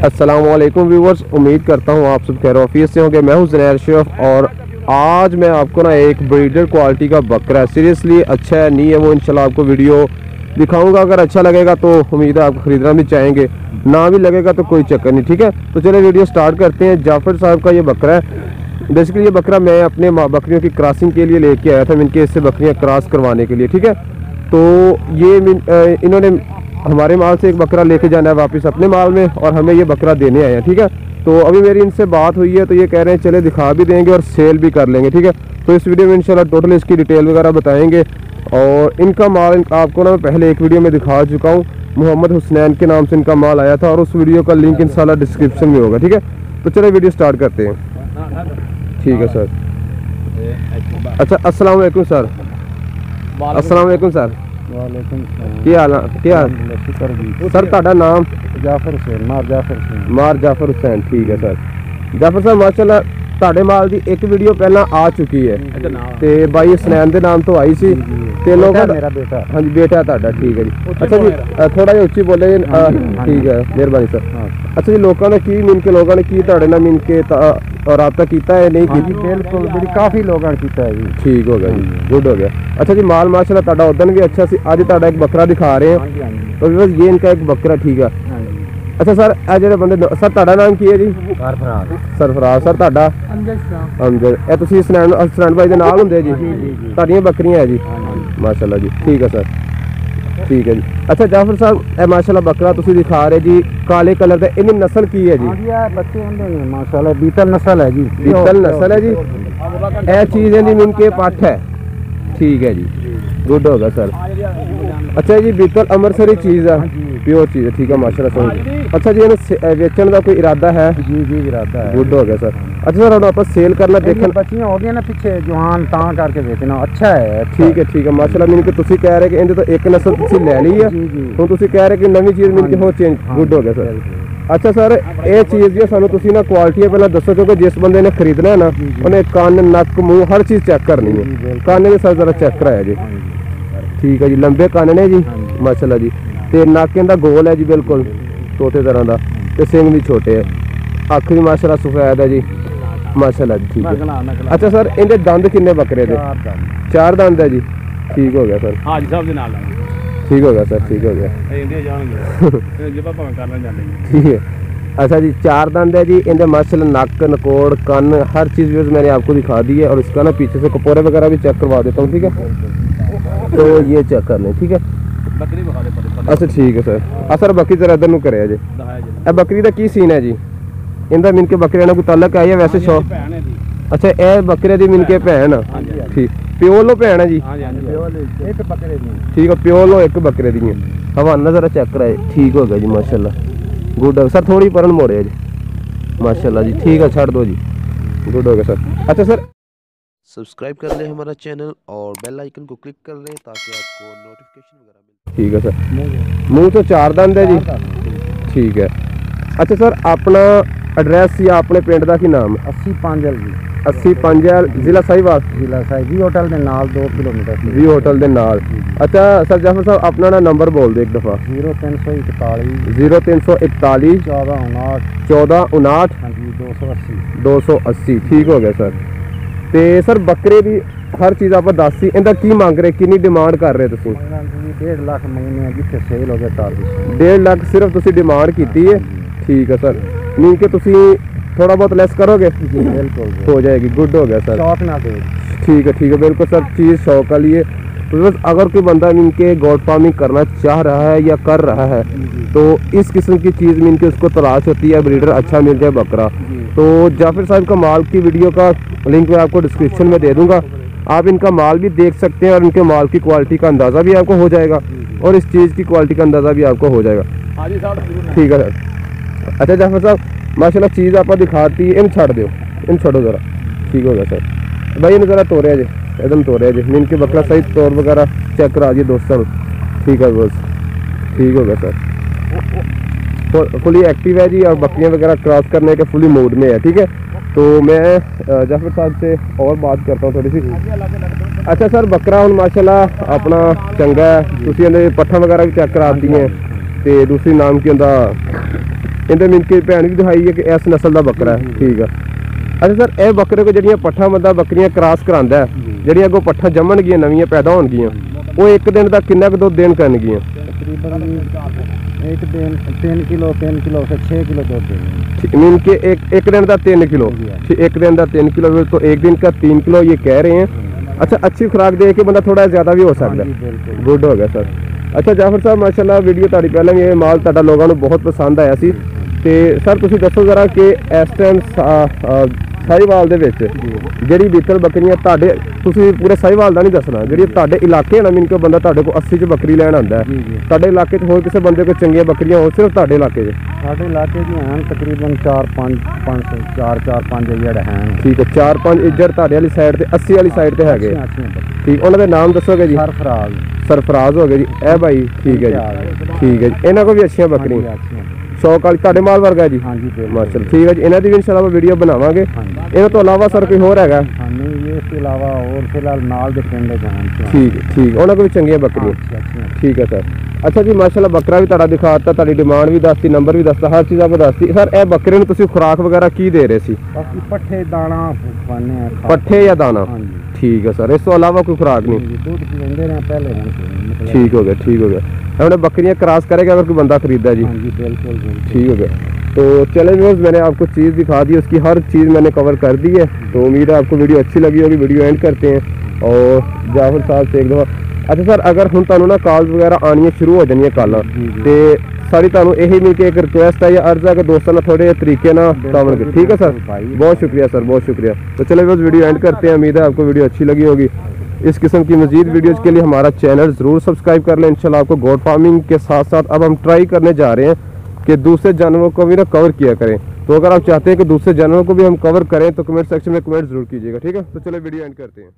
वालेकुम व्यूवर्स उम्मीद करता हूँ आप सब खैर ऑफ़िस से होंगे। मैं हूँ जनैर शेफ और आज मैं आपको ना एक ब्रीडर क्वालिटी का बकरा सीरियसली अच्छा है, नहीं है वो, इंशाल्लाह आपको वीडियो दिखाऊँगा। अगर अच्छा लगेगा तो उम्मीद है आप खरीदना भी चाहेंगे, ना भी लगेगा तो कोई चक्कर नहीं, ठीक है? तो चलिए वीडियो स्टार्ट करते हैं। जाफ़र साहब का ये बकरा है। बेसिकली ये बकरा मैं अपने बकरियों की क्रॉसिंग के लिए लेके आया था, इनके इससे बकरियाँ क्रॉस करवाने के लिए, ठीक है? तो ये इन्होंने हमारे माल से एक बकरा लेके जाना है वापस अपने माल में और हमें ये बकरा देने आए हैं ठीक है? तो अभी मेरी इनसे बात हुई है तो ये कह रहे हैं चले दिखा भी देंगे और सेल भी कर लेंगे ठीक है? तो इस वीडियो में इंशाल्लाह टोटल इसकी डिटेल वगैरह बताएँगे। और इनका माल इन- आपको ना मैं पहले एक वीडियो में दिखा चुका हूँ। मोहम्मद हुसनैन के नाम से इनका माल आया था और उस वीडियो का लिंक इंशाल्लाह डिस्क्रिप्शन में होगा ठीक है? तो चले वीडियो स्टार्ट करते हैं। ठीक है सर अच्छा अस्सलाम वालेकुम सर अस्सलाम वालेकुम सर ਕੀ ਹਾਲ ਕੀ ਹਾਲ? ਸਰ ਤੁਹਾਡਾ ਨਾਮ? ਜਾਫਰ ਹੁਸੈਨ ਮਾਰ ਜਾਫਰ ਹੁਸੈਨ। ਮਾਰ ਜਾਫਰ ਹੁਸੈਨ ਠੀਕ ਹੈ ਸਰ। ਜਾਫਰ ਸਾਹਿਬ ਮਾਸ਼ਾਅੱਲਾ ਤੁਹਾਡੇ ਮਾਲ ਦੀ ਇੱਕ ਵੀਡੀਓ ਪਹਿਲਾਂ ਆ ਚੁੱਕੀ ਹੈ। ਤੇ ਬਾਈ ਸਨੈਨ ਦੇ ਨਾਮ ਤੋਂ ਆਈ ਸੀ। ਤੇ ਲੋਕ ਮੇਰਾ ਬੇਟਾ। ਹਾਂਜੀ ਬੇਟਾ ਤੁਹਾਡਾ ਠੀਕ ਹੈ ਜੀ। ਅੱਛਾ ਜੀ ਥੋੜਾ ਜਿਹਾ ਉੱਚੀ ਬੋਲੇ ਜੀ ਠੀਕ ਹੈ ਮਿਹਰਬਾਨੀ ਸਰ। ਅੱਛਾ ਜੀ ਲੋਕਾਂ ਨੇ ਕੀ ਮਿਲ ਕੇ ਲੋਕਾਂ ਨੇ ਕੀ ਤੁਹਾਡੇ ਨਾਲ ਮਿਲ ਕੇ ਤਾਂ, ਔਰ ਰਾਬਤਾ ਕੀਤਾ ਹੈ ਨਹੀਂ ਹਾਂਜੀ। ਬਿਲਕੁਲ ਜਿਹੜੀ ਕਾਫੀ ਲੋਕਾਂ ਨੇ ਕੀਤਾ ਜੀ। ਠੀਕ ਹੋ ਗਿਆ ਜੀ। ਗੁੱਡ ਹੋ ਗਿਆ। ਅੱਛਾ ਜੀ ਮਾਲ ਮਾਸ਼ਾਅੱਲਾ ਤੁਹਾਡਾ ਉਦੋਂ ਵੀ ਅੱਛਾ ਸੀ ਅੱਜ ਤੁਹਾਡਾ ਇੱਕ ਬੱਕਰਾ ਦਿਖਾ ਰਹੇ ਹਾਂ। ਹਾਂਜੀ ਹਾਂਜੀ। ਤਾਂ ਬਸ ਇਹ ਇਨਕਾ ਇੱਕ ਬੱਕਰਾ ਠੀਕ ਆ। ਅੱਛਾ ਸਰ ਇਹ ਜਿਹੜੇ ਬੰਦੇ ਸਰ ਤੁਹਾਡਾ ਨਾਮ ਕੀ ਹੈ ਜੀ? ਸਰਫਰਾਜ਼। ਸਰਫਰਾਜ਼ ਸਰ ਤੁਹਾਡਾ? ਅੰਦਰ ਸਾਹਿਬ ਅੰਦਰ ਇਹ ਤੁਸੀਂ ਸਨੈਂਡ ਸਨੈਂਡ ਭਾਈ ਦੇ ਨਾਲ ਹੁੰਦੇ ਜੀ? ਤੁਹਾਡੀਆਂ ਬੱਕਰੀਆਂ ਹੈ ਜੀ? ਮਾਸ਼ਾਅੱਲਾ ਜੀ ਠੀਕ ਆ ਸਰ। ਠੀਕ ਹੈ। ਜੀ। ਅੱਛਾ ਜਾਫਰ ਸਾਹਿਬ ਇਹ ਮਾਸ਼ਾਅੱਲਾ ਬੱਕਰਾ ਤੁਸੀਂ ਦਿਖਾ ਰਹੇ ਜੀ ਕਾਲੇ ਕਲਰ ਦਾ ਇਹਦੀ ਨਸਲ ਕੀ ਹੈ ਜੀ? ਹਾਂਜੀ ਇਹ ਬੱਚੇ ਹੁੰਦੇ ਨੇ ਮਾਸ਼ਾਅੱਲਾ ਬੀਤਲ ਨਸਲ ਹੈ ਜੀ। ਬੀਤਲ ਨਸਲ ਹੈ ਜੀ। ਇਹ ਚੀਜ਼ ਇਹਦੀ ਮਿਲ ਕੇ ਪੱਠ ਹੈ। ਠੀਕ ਹੈ ਜੀ। ਗੁੱਡ ਹੋ ਗਿਆ ਸਰ ਅੱਛਾ ਜੀ ਬੀਤਲ ਅੰਮ੍ਰਿਤਸਰੀ ਚੀਜ਼ ਆ। ਪਿਓਰ ਚੀਜ਼ ਠੀਕ ਹੈ ਮਾਸ਼ਾਅੱਲਾ ਸਮਝ ਅੱਛਾ ਜੀ ਇਹਨੂੰ ਵੇਚਣ ਦਾ ਕੋਈ ਇਰਾਦਾ ਹੈ? ਜੀ ਜੀ ਇਰਾਦਾ ਹੈ। ਗੁੱਡ ਹੋ ਗਿਆ ਸਰ ਅੱਛਾ ਸਰ ਹੁਣ ਆਪਾਂ ਸੇਲ ਕਰਨਾ ਦੇਖਣ ਬੱਚੀਆਂ ਹੋ ਗਈਆਂ ਨਾ ਪਿੱਛੇ ਜਵਾਨ ਤਾਂ ਕਰਕੇ ਵੇਚਣਾ ਅੱਛਾ ਹੈ ਠੀਕ ਹੈ ਠੀਕ ਹੈ। ਮਾਸ਼ਾਅੱਲਾ ਮੈਨੂੰ ਕਿ ਤੁਸੀਂ ਕਹਿ ਰਹੇ ਕਿ ਇਹਦੇ ਤੋਂ ਇੱਕ ਨਸਲ ਤੁਸੀਂ ਲੈ ਲਈ ਆ। ਹੁਣ ਤੁਸੀਂ ਕਹਿ ਰਹੇ ਕਿ ਨਵੀਂ ਚੀਜ਼ ਮੈਨੂੰ ਕਿ ਹੋਰ ਚੇਂਜ ਗੁੱਡ ਹੋ ਗਿਆ ਸਰ। ਅੱਛਾ ਸਰ ਇਹ ਚੀਜ਼ ਦੀ ਸਾਨੂੰ ਤੁਸੀਂ ਨਾ ਕੁਆਲਿਟੀ ਪਹਿਲਾਂ ਦੱਸੋ ਕਿਉਂਕਿ ਜਿਸ ਬੰਦੇ ਨੇ ਖਰੀਦਣਾ ਹੈ ਨਾ। ਉਹਨੇ ਕੰਨ ਨੱਕ ਮੂੰਹ ਹਰ ਚੀਜ਼ ਚੈੱਕ ਕਰਨੀ ਹੈ। ਕੰਨ ਦੇ ਸਰ ਜ਼ਰਾ ਚੈੱਕ ਕਰਾਇਆ ਜੀ। ਠੀਕ ਹੈ ਜੀ ਲੰਬੇ ਕੰਨ ਨੇ ਜੀ। ਮਾਸ਼ਾਅੱਲਾ ਜੀ। ਤੇ ਨੱਕ ਇਹਦਾ ਗੋਲ ਹੈ ਜੀ ਬਿਲਕੁਲ। ਤੋਤੇ ਤਰ੍ਹਾਂ ਦਾ। ਤੇ ਸਿੰਘ ਵੀ ਛੋਟੇ ਹੈ ਅੱਖ ਵੀ ਮਾਸ਼ਾਅੱਲਾ ਸਫੈਦ ਹੈ ਜੀ। ਮਾਸ਼ਾਅੱਲਾ ਜੀ ਠੀਕ ਹੈ ਨਗਲਾ ਨਗਲਾ ਅੱਛਾ ਸਰ ਇਹਦੇ ਦੰਦ ਕਿੰਨੇ ਬੱਕਰੇ ਦੇ ਚਾਰ ਦੰਦ ਚਾਰ ਦੰਦ ਹੈ ਜੀ ਠੀਕ ਹੋ ਗਿਆ ਸਰ ਹਾਜੀ ਸਾਹਿਬ ਦੇ ਨਾਲ ਲਾਂਗੇ ਠੀਕ ਹੋ ਗਿਆ ਸਰ ਠੀਕ ਹੋ ਗਿਆ ਇਹ ਇੰਡੀਆ ਜਾਣਗੇ ਇਹ ਜਿਵੇਂ ਭਾਵੇਂ ਕਰਨਾ ਚਾਹੁੰਦੇ ठीक है अच्छा जी चार दंद है जी इनके माशा नक नकोड़ कन हर चीज़ व्यूज मैंने आपको दिखा दी है और इसका ना पीछे से कपोरे वगैरह भी चेक करवा देता हूँ ठीक है तो ये चेक कर लें ठीक है ਬੱਕਰੀ ਵਿਖਾ ਦੇ ਪਰੇ ਪਰੇ अच्छा ठीक है सर आ सर बकरी जरा इधर नु करे जी ਦਿਖਾਇਆ ਜੀ ਇਹ ਬੱਕਰੀ ਦਾ ਕੀ ਸੀਨ ਹੈ ਜੀ ਇਹਦਾ ਮਿਲ ਕੇ ਬੱਕਰੇ ਨਾਲ ਕੋਈ ਤਾਲਕ ਹੈ ਜਾਂ ਵੈਸੇ ਸ਼ੌਕ ਭੈਣ ਹੈ ਜੀ ਅੱਛਾ ਇਹ ਬੱਕਰੇ ਦੀ ਮਿਲ ਕੇ ਭੈਣ ਆ ਹਾਂਜੀ ਠੀਕ ਪਿਓ ਲੋ ਭੈਣ ਹੈ ਜੀ ਹਾਂਜੀ ਹਾਂਜੀ ਇੱਕ ਬੱਕਰੇ ਦੀ ਠੀਕ ਹੈ ਪਿਓ ਲੋ ਇੱਕ ਬੱਕਰੇ ਦੀ ਹਵਾਨਾ ਜ਼ਰਾ ਚੈੱਕ ਕਰਾਏ ਠੀਕ ਹੋ ਗਿਆ ਜੀ ਮਾਸ਼ਾਅੱਲਾ ਗੁੱਡ ਸਰ ਥੋੜੀ ਪਰਨ ਮੋੜਿਆ ਜੀ माशाल्लाह जी ठीक है छोड़ दो जी गुड हो गया सर अच्छा सर सब्सक्राइब कर लें हमारा चैनल और बेल आइकन को क्लिक कर लें ताकि आपको नोटिफिकेशन वगैरह मिले ठीक है सर ਮੂੰਹ ਤੋਂ ਚਾਰ ਦੰਦ ਹੈ ਜੀ ਠੀਕ ਹੈ ਅੱਛਾ ਸਰ ਆਪਣਾ ਐਡਰੈਸ ਜਾਂ ਆਪਣੇ ਪਿੰਡ ਦਾ ਕੀ ਨਾਮ? 80 ਪੰਜਲ ਜੀ। 80 ਪੰਜਲ ਜ਼ਿਲ੍ਹਾ ਸਾਹੀਵਾਲ? ਜ਼ਿਲ੍ਹਾ ਸਾਹਿਬ ਜੀ ਹੋਟਲ ਦੇ ਨਾਲ 2 ਕਿਲੋਮੀਟਰ ਤੇ ਵੀ ਹੋਟਲ ਦੇ ਨਾਲ। ਅੱਛਾ ਸਰ ਜਾਫਰ ਸਾਹਿਬ ਆਪਣਾ ਨਾ ਨੰਬਰ ਬੋਲ ਦਿਓ ਇੱਕ ਦਫਾ। 0341 0341 1459 1459 ਹਾਂਜੀ 280 280 ਠੀਕ ਹੋ ਗਿਆ ਸਰ। ਤੇ ਸਰ ਬੱਕਰੇ ਦੀ ਹਰ ਚੀਜ਼ ਆਪਾਂ ਦੱਸੀ ਇਹਦਾ ਕੀ ਮੰਗ ਰਹੇ? ਕਿੰਨੀ ਡਿਮਾਂਡ ਕਰ ਰਹੇ ਤੁਸੀਂ? ਮੰਗਾਂ ਜੀ 1.5 ਲੱਖ ਮੰਗਨੇ ਆ ਜਿੱਥੇ ਸੇਲ ਹੋ ਗਿਆ ਤਾਂ ਵੀ 1.5 ਲੱਖ ਸਿਰਫ ਤੁਸੀਂ ਡਿਮਾਂਡ ਕੀਤੀ ਹੈ? ਠੀਕ ਹੈ ਸਰ। मीन के तुम थोड़ा बहुत ਲੈਸ करोगे? हो जाएगी गुड हो गया सर ठीक है ठीक है बिल्कुल सर चीज़ शौक का लिए। तो बस अगर कोई बंदा मीन के गोड फ़ार्मिंग करना चाह रहा है या कर रहा है तो इस किस्म की चीज़ मीन के उसको तलाश होती है ब्रीडर अच्छा मिल जाए बकरा। तो जाफिर साहब का माल की वीडियो का लिंक मैं आपको डिस्क्रिप्शन में दे दूँगा। आप इनका माल भी देख सकते हैं और इनके माल की क्वालिटी का अंदाज़ा भी आपको हो जाएगा। और इस चीज़ की क्वालिटी का अंदाज़ा भी आपको हो जाएगा। ठीक है सर अच्छा जाफर साहब माशाल्लाह चीज़ आप दिखाती इन छड़ दो इन छोड़ो ज़रा ठीक हो गया सर भाई इन ज़रा तोड़िया जी एकदम तोड़िया जी मीन के बकरा सही तौर वगैरह चेक करा दिए दोस्तों ठीक है बस ठीक हो गया सर फुली एक्टिव है जी और बकरियां वगैरह क्रॉस करने के फुली मूड में है ठीक है तो मैं अ, जाफर साहब से और बात करता हूँ थोड़ी सी अच्छा सर ਬੱਕਰਾ ਹੁਣ ਮਾਸ਼ਾਅੱਲਾ ਆਪਣਾ ਚੰਗਾ ਹੈ ਤੁਸੀਂ ਇਹਦੇ ਪੱਠਾ ਵਗੈਰਾ ਵੀ ਚੈੱਕ ਕਰਾਤੀ ਹੈ ਤੇ ਦੂਸਰੀ ਨਾਮ ਕੀ ਹੁੰਦਾ ਇਹਦੇ ਮੀਨ ਕਿ ਭੈਣ ਵੀ ਦਿਖਾਈ ਹੈ ਕਿ ਇਸ ਨਸਲ ਦਾ ਬੱਕਰਾ ਹੈ ਠੀਕ ਆ ਅੱਛਾ ਸਰ ਇਹ ਬੱਕਰੇ ਕੋ ਜਿਹੜੀਆਂ ਪੱਠਾ ਬੰਦਾ ਬੱਕਰੀਆਂ ਕ੍ਰਾਸ ਕਰਾਉਂਦਾ ਹੈ ਜਿਹੜੀਆਂ ਅੱਗੋਂ ਪੱਠਾ ਜੰਮਣਗੀਆਂ ਨਵੀਆਂ ਪੈਦਾ ਹੋਣਗੀਆਂ ਉਹ ਇੱਕ ਦਿਨ ਦਾ ਕਿੰਨਾ ਕੁ ਦੁੱਧ ਦੇਣ ਕਰਨਗੀਆਂ तकरीबन एक दिन तीन किलो तीन किलो से छः किलो दूध देंगे मीन के एक एक दिन का तीन किलो ठीक, एक दिन का तीन किलो तो एक दिन का तीन किलो ये कह रहे हैं अच्छा अच्छी खुराक दे के बंदा थोड़ा ज़्यादा भी हो सकता जी है बिल्कुल ਗੁੱਡ ਹੋ ਗਿਆ ਸਰ ਅੱਛਾ ਜਾਫਰ ਸਾਹਿਬ ਮਾਸ਼ਾਅੱਲਾ ਵੀਡੀਓ ਤੁਹਾਡੀ ਪਹਿਲਾਂ ਵੀ ਇਹ ਮਾਲ ਤੁਹਾਡਾ ਲੋਕਾਂ ਨੂੰ ਬਹੁਤ ਪਸੰਦ ਆਇਆ ਸੀ ਤੇ ਸਰ ਤੁਸੀਂ ਦੱਸੋ ਜ਼ਰਾ ਕਿ ਇਸ ਟਾਈਮ ਸਾਹੀਵਾਲ ਦੇ ਵਿੱਚ ਜਿਹੜੀ ਬੀਤਲ ਬੱਕਰੀਆਂ ਤੁਹਾਡੇ ਤੁਸੀਂ ਪੂਰੇ ਸਾਹੀਵਾਲ ਦਾ ਨਹੀਂ ਦੱਸਣਾ ਜਿਹੜੀ ਤੁਹਾਡੇ ਇਲਾਕੇ ਨਾਲ ਮੀਨ ਕਿ ਬੰਦਾ ਤੁਹਾਡੇ ਕੋਲ 80 ਚ ਬੱਕਰੀ ਲੈਣ ਆਉਂਦਾ ਤੁਹਾਡੇ ਇਲਾਕੇ 'ਚ ਹੋਰ ਕਿਸੇ ਬੰਦੇ ਕੋਲ ਚੰਗੀਆਂ ਬੱਕਰੀਆਂ ਹੋ ਸਿਰਫ ਤੁਹਾਡੇ ਇਲਾਕੇ 'ਚ? ਸਾਡੇ ਇਲਾਕੇ ਦੀ ਹਨ ਤਕਰੀਬਨ 4 5 5 4 4 5 ਏਜੜ ਹਨ। ਠੀਕ ਹੈ ਚਾਰ ਪੰਜ ਇੱਜੜ ਤੁਹਾਡੇ ਵਾਲੀ ਸਾਈਡ ਤੇ 80 ਵਾਲੀ ਸਾਈਡ ਤੇ ਹੈਗੇ। ਠੀਕ ਉਹਨਾਂ ਦੇ ਨਾਮ ਦੱਸੋਗੇ ਜੀ? ਸਰਫਰਾਜ਼। ਸਰਫਰਾਜ਼ ਹੋ ਗਏ ਜੀ। ਇਹ ਭਾਈ ਠੀਕ ਹੈ ਜੀ। ਠੀਕ ਹੈ ਜੀ। ਇਹਨਾਂ ਕੋਲ ਵੀ ਅੱਛੀਆਂ ਬੱਕਰੀਆਂ। ਹਾਂਜੀ, ਅੱਛੀਆਂ ਸ਼ੌਕ ਵਾਲੀ ਤੁਹਾਡੇ ਮਾਲ ਵਰਗਾ ਹੈ ਜੀ। ਹਾਂਜੀ ਮਾਸ਼ਾਅੱਲਾ ਠੀਕ ਹੈ ਜੀ। ਇਹਨਾਂ ਦੀ ਵੀ ਇਨਸ਼ਾਅੱਲਾ ਆਪਾਂ ਵੀਡੀਓ ਬਣਾਵਾਂਗੇ। ਇਹਨਾਂ ਤੋਂ ਇਲਾਵਾ ਸਰ ਕੋਈ ਹੋਰ ਹੈਗਾ? ਹਾਂ ਨਹੀਂ ਇਸ ਤੋਂ ਇਲਾਵਾ ਹੋਰ ਫਿਲਹਾਲ ਨਾਲ ਦੇ ਪਿੰਡ ਜਾਣ ਠੀਕ ਠੀਕ ਉਹਨਾਂ ਕੋਲ ਵੀ ਚੰਗੀਆਂ ਬੱਕਰੀਆਂ। ਠੀਕ ਹੈ ਸਰ। ਅੱਛਾ ਜੀ ਮਾਸ਼ਾਅੱਲਾ ਬੱਕਰਾ ਵੀ ਤੁਹਾਡਾ ਦਿਖਾਤਾ ਤੁਹਾਡੀ ਡਿਮਾਂਡ ਵੀ ਦੱਸਤੀ ਨੰਬਰ ਵੀ ਦੱਸਤਾ ਹਰ ਚੀਜ਼ ਆਪਾਂ ਦੱਸਤੀ ਸਰ ਇਹ ਬੱਕਰੇ ਨੂੰ ਤੁਸੀਂ ਖੁਰਾਕ ਵਗੈਰਾ ਕੀ ਦੇ ਰਹੇ ਸੀ ਬਾਕੀ ਪੱਠੇ ਦਾਣਾ ਪਾਣੇ ਆ ਖਾ- ਪੱਠੇ ਜਾਂ ਦਾਣਾ ਹਾਂਜੀ ਠੀਕ ਹੈ ਸਰ ਇਸ ਤੋਂ ਇਲਾਵਾ ਕੋਈ ਖੁਰਾਕ ਨਹੀਂ ਜੀ, ਦੁੱਧ ਪੀਂਦੇ ਰਹੇ ਪਹਿਲੇ ਹੁਣ ਤੋਂ, ਮਤਲਬ ਠੀਕ ਹੋ ਗਿਆ ਠੀਕ ਹੋ ਗਿਆ ਇਹ ਹੁਣ ਬੱਕਰੀਆਂ ਕ੍ਰਾਸ करेगा अगर कोई बंदा खरीदा जी हाँ जी बिल्कुल बिल्कुल ठीक हो गया तो चले व्यूअर्स मैंने आपको चीज़ दिखा दी उसकी हर चीज़ मैंने कवर कर दी है तो उम्मीद है आपको वीडियो अच्छी लगी होगी वीडियो एंड करते हैं और जाफर साहब से एक दफ़ा ਅੱਛਾ ਸਰ ਅਗਰ ਹੁਣ ਤੁਹਾਨੂੰ ਨਾ ਕਾਲਸ ਵਗੈਰਾ ਆਣੀਆਂ ਸ਼ੁਰੂ ਹੋ ਜਾਣੀਆਂ ਕੱਲ ਜੀ, ਜੀ। ਤੇ ਸਾਰੀ ਤੁਹਾਨੂੰ ਇਹੀ ਮਿਲ ਕੇ ਇੱਕ ਰਿਕੁਐਸਟ ਹੈ ਜਾਂ ਅਰਜ਼ ਹੈ ਕਿ ਦੋਸਤਾਂ ਨਾਲ ਥੋੜੇ ਤਰੀਕੇ ਨਾਲ ਕੰਮ बिल्कुल, ठीक है सर बिल्कुल भाई। बहुत शुक्रिया सर बहुत शुक्रिया तो चले बस वीडियो एंड करते हैं उम्मीद है आपको वीडियो अच्छी लगी होगी इस किस्म की मजीद वीडियोज़ के लिए हमारा चैनल ज़रूर सब्सक्राइब कर लें इंशाल्लाह आपको गोड फार्मिंग के साथ साथ अब हम ट्राई करने जा रहे हैं कि दूसरे जानवरों को भी ना कवर किया करें तो अगर आप चाहते हैं कि दूसरे जानवरों को भी हम कवर करें तो कमेंट सेक्शन में कमेंट ज़रूर कीजिएगा ठीक है तो चलो वीडियो एंड करते हैं